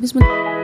Bismillah.